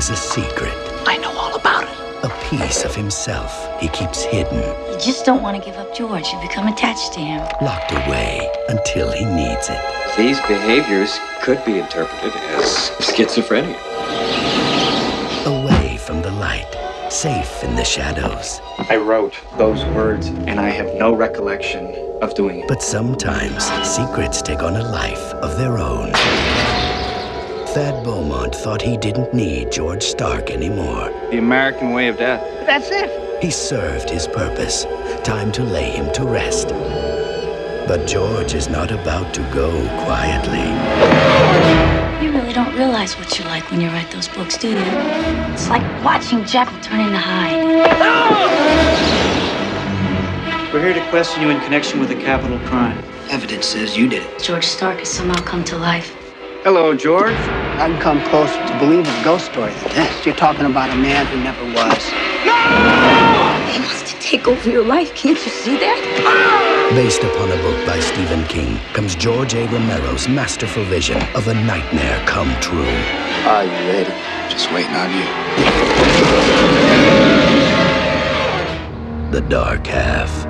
has a secret. I know all about it. A piece of himself he keeps hidden. You just don't want to give up George. You become attached to him. Locked away until he needs it. These behaviors could be interpreted as schizophrenia. Away from the light, safe in the shadows. I wrote those words, and I have no recollection of doing it. But sometimes secrets take on a life of their own. Thad Beaumont thought he didn't need George Stark anymore. The American way of death. That's it. He served his purpose. Time to lay him to rest. But George is not about to go quietly. You really don't realize what you're like when you write those books, do you? It's like watching Jekyll turn into Hyde. We're here to question you in connection with a capital crime. Evidence says you did it. George Stark has somehow come to life. Hello, George. I can come closer to believe a ghost story than this. You're talking about a man who never was. No! He wants to take over your life. Can't you see that? Based upon a book by Stephen King, comes George A. Romero's masterful vision of a nightmare come true. Are you ready? Just waiting on you. The Dark Half.